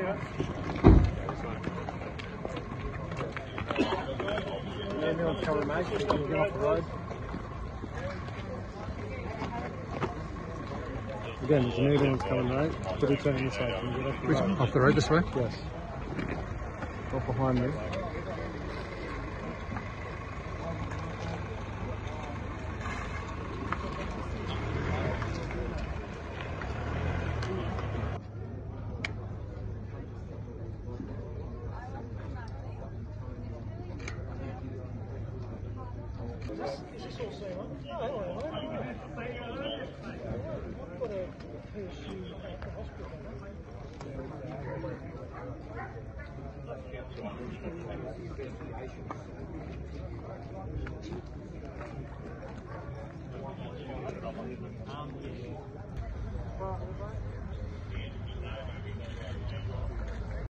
The ambulance coming, mate. Off the road? Again, there's an ambulance coming, mate. Could you turn this way? Can you get off the road? off the road this way? Yes. Not behind me. this, is this all same. I've got a at the hospital.